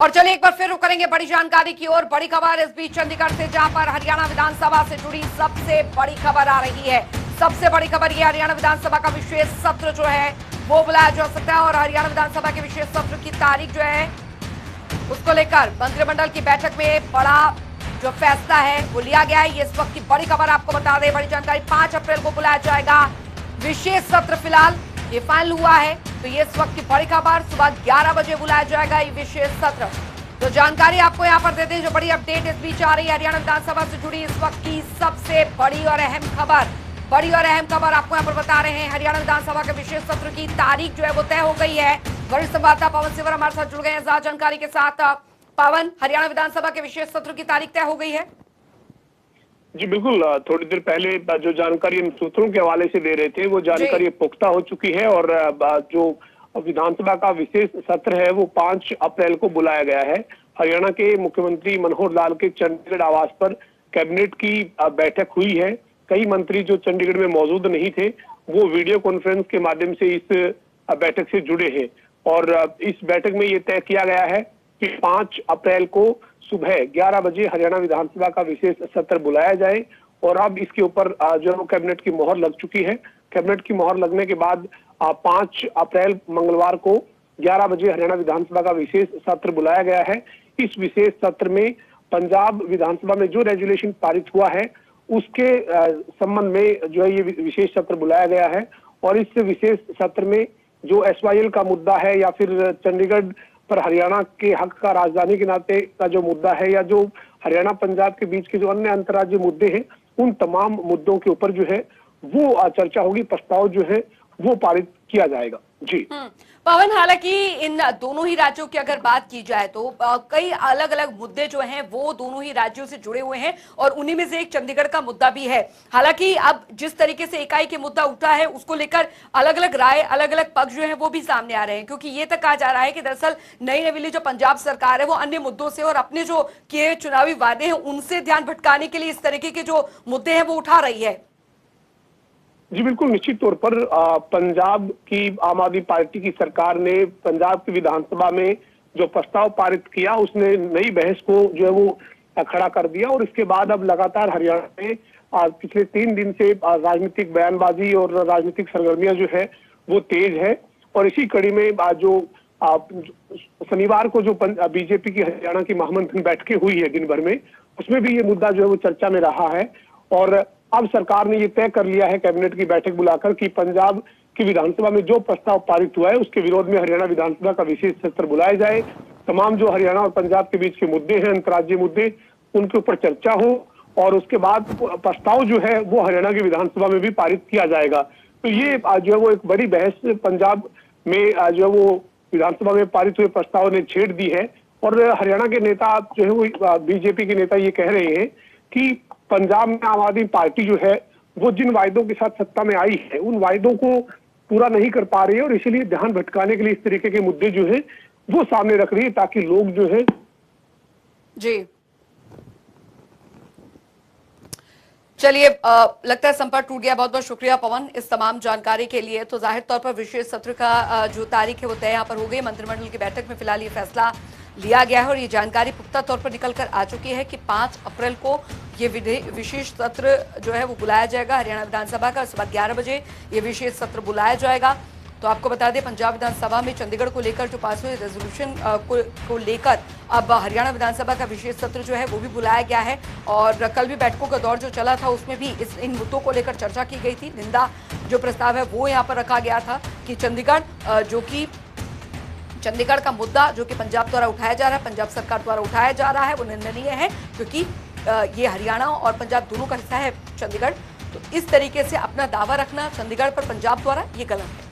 और चलिए एक बार फिर रुक करेंगे बड़ी जानकारी की ओर। बड़ी खबर इस बीच चंडीगढ़ से, जहाँ पर हरियाणा विधानसभा से जुड़ी सबसे बड़ी खबर आ रही है। सबसे बड़ी खबर ये, हरियाणा विधानसभा का विशेष सत्र जो है, वो बुलाया जा सकता है और हरियाणा विधानसभा के विशेष सत्र की तारीख जो है, उसको लेकर मंत्रिमंडल की बैठक में बड़ा जो फैसला है, वो लिया गया है। ये इस वक्त की बड़ी खबर आपको बता दें। बड़ी जानकारी, पाँच अप्रैल को बुलाया जाएगा। विशेष सत्र फ़िलहाल ये फाइनल हुआ है तो ये इस वक्त की बड़ी खबर, सुबह 11 बजे बुलाया जाएगा ये विशेष सत्र। तो जानकारी आपको यहाँ पर देते हैं, जो बड़ी अपडेट इस बीच आ रही है, हरियाणा विधानसभा से जुड़ी इस वक्त की सबसे बड़ी और अहम खबर। बड़ी और अहम खबर आपको यहाँ पर बता रहे हैं, हरियाणा विधानसभा के विशेष सत्र की तारीख जो है वो तय हो गई है। वरिष्ठ संवाददाता पवन सिवर हमारे साथ जुड़ गए हैं जानकारी के साथ, पवन, हरियाणा विधानसभा के विशेष सत्र की तारीख तय हो गई है। जी बिल्कुल थोड़ी देर पहले जो जानकारी हम सूत्रों के हवाले से दे रहे थे वो जानकारी पुख्ता हो चुकी है और जो विधानसभा का विशेष सत्र है वो पाँच अप्रैल को बुलाया गया है। हरियाणा के मुख्यमंत्री मनोहर लाल के चंडीगढ़ आवास पर कैबिनेट की बैठक हुई है। कई मंत्री जो चंडीगढ़ में मौजूद नहीं थे वो वीडियो कॉन्फ्रेंस के माध्यम से इस बैठक से जुड़े हैं। और इस बैठक में ये तय किया गया है कि पाँच अप्रैल को सुबह 11 बजे हरियाणा विधानसभा का विशेष सत्र बुलाया जाए और अब इसके ऊपर जो है कैबिनेट की मोहर लग चुकी है। कैबिनेट की मोहर लगने के बाद पाँच अप्रैल मंगलवार को 11 बजे हरियाणा विधानसभा का विशेष सत्र बुलाया गया है। इस विशेष सत्र में पंजाब विधानसभा में जो रेजुलेशन पारित हुआ है, उसके संबंध में जो है ये विशेष सत्र बुलाया गया है। और इस विशेष सत्र में जो एस का मुद्दा है या फिर चंडीगढ़ पर हरियाणा के हक का राजधानी के नाते का जो मुद्दा है या जो हरियाणा पंजाब के बीच के जो अन्य अंतर्राज्य मुद्दे हैं, उन तमाम मुद्दों के ऊपर जो है वो चर्चा होगी, प्रस्ताव जो है वो पारित किया जाएगा। जी। हम्म। पवन, हालाँकि इन दोनों ही राज्यों की अगर बात की जाए तो कई अलग अलग मुद्दे जो हैं, वो दोनों ही राज्यों से जुड़े हुए हैं और उन्हीं में से एक चंडीगढ़ का मुद्दा भी है। हालाँकि अब जिस तरीके से इकाई के मुद्दा उठा है, उसको लेकर अलग अलग राय अलग अलग पक्ष जो है, वो भी सामने आ रहे हैं। क्योंकि ये तक कहा जा रहा है कि दरअसल नई नवीली जो पंजाब सरकार है, वो अन्य मुद्दों से और अपने जो किए चुनावी वादे हैं, उनसे ध्यान भटकाने के लिए इस तरीके के जो मुद्दे हैं, वो उठा रही है। जी, बिल्कुल निश्चित तौर पर पंजाब की आम आदमी पार्टी की सरकार ने पंजाब की विधानसभा में जो प्रस्ताव पारित किया, उसने नई बहस को जो है वो खड़ा कर दिया और इसके बाद अब लगातार हरियाणा में पिछले तीन दिन से राजनीतिक बयानबाजी और राजनीतिक सरगर्मियाँ जो है, वो तेज है और इसी कड़ी में जो शनिवार को जो बीजेपी की हरियाणा की महामंथन बैठकें हुई है दिन भर में, उसमें भी ये मुद्दा जो है वो चर्चा में रहा है और अब सरकार ने ये तय कर लिया है कैबिनेट की बैठक बुलाकर कि पंजाब की विधानसभा में जो प्रस्ताव पारित हुआ है, उसके विरोध में हरियाणा विधानसभा का विशेष सत्र बुलाया जाए। तमाम जो हरियाणा और पंजाब के बीच के मुद्दे हैं, अंतर्राज्यीय मुद्दे, उनके ऊपर चर्चा हो और उसके बाद प्रस्ताव जो है, वो हरियाणा की विधानसभा में भी पारित किया जाएगा। तो ये जो है, वो एक बड़ी बहस पंजाब में जो है, वो विधानसभा में पारित हुए प्रस्ताव ने छेड़ दी है। और हरियाणा के नेता जो है, वो बीजेपी के नेता ये कह रहे हैं कि पंजाब में आम आदमी पार्टी जो है, वो जिन वायदों के साथ सत्ता में आई है, उन वायदों को पूरा नहीं कर पा रही है और इसीलिए ध्यान भटकाने के लिए इस तरीके के मुद्दे जो है, वो सामने रख रही है ताकि लोग जो है जी। चलिए लगता है संपर्क टूट गया बहुत बहुत शुक्रिया पवन इस तमाम जानकारी के लिए। तो ज़ाहिर तौर पर विशेष सत्र का जो तारीख है वो तय यहाँ पर हो गई। मंत्रिमंडल की बैठक में फ़िलहाल ये फैसला लिया गया है और ये जानकारी पुख्ता तौर पर निकल कर आ चुकी है कि पाँच अप्रैल को ये विशेष सत्र जो है वो बुलाया जाएगा। हरियाणा विधानसभा का सुबह ग्यारह बजे ये विशेष सत्र बुलाया जाएगा। तो आपको बता दें पंजाब विधानसभा में चंडीगढ़ को लेकर जो पास हुए रेजोल्यूशन को, को लेकर अब हरियाणा विधानसभा का विशेष सत्र जो है वो भी बुलाया गया है। और कल भी बैठकों का दौर जो चला था उसमें भी इस इन मुद्दों को लेकर चर्चा की गई थी। निंदा जो प्रस्ताव है वो यहाँ पर रखा गया था कि चंडीगढ़ जो कि चंडीगढ़ का मुद्दा जो कि पंजाब द्वारा उठाया जा रहा है, पंजाब सरकार द्वारा उठाया जा रहा है, वो निंदनीय है, क्योंकि ये हरियाणा और पंजाब दोनों का हिस्सा है चंडीगढ़। तो इस तरीके से अपना दावा रखना चंडीगढ़ पर पंजाब द्वारा, ये गलत है।